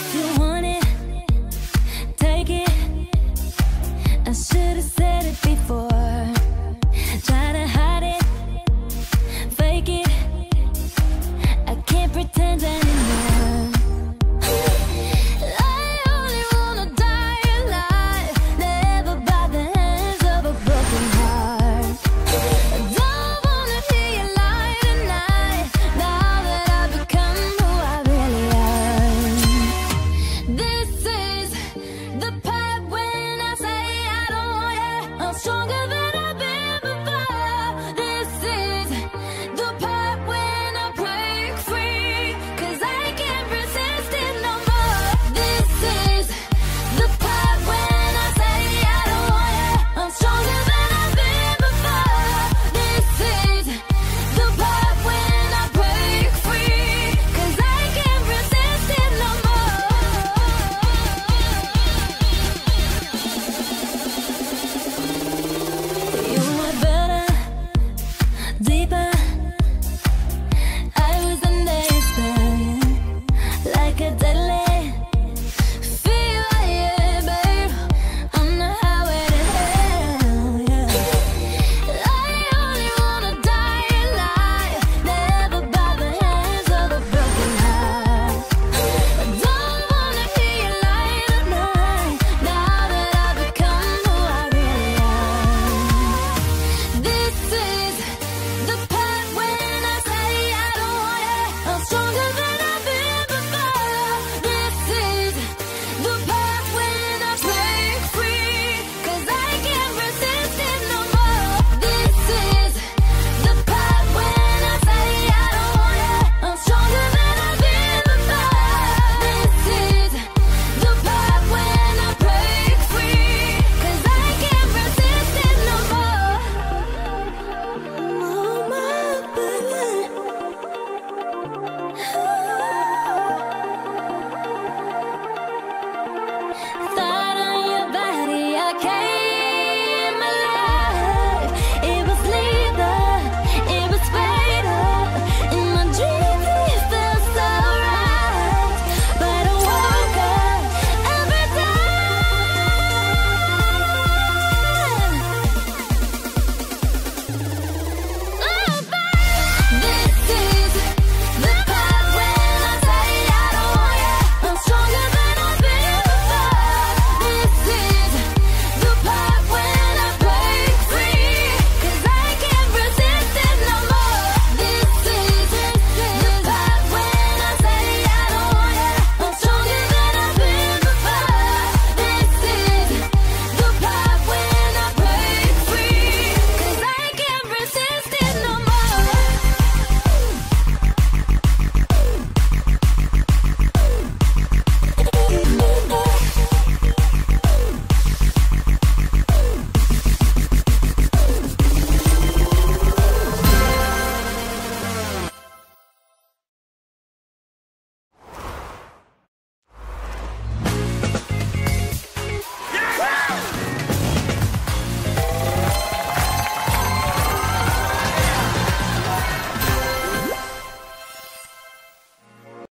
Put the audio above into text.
if you want. 嘴巴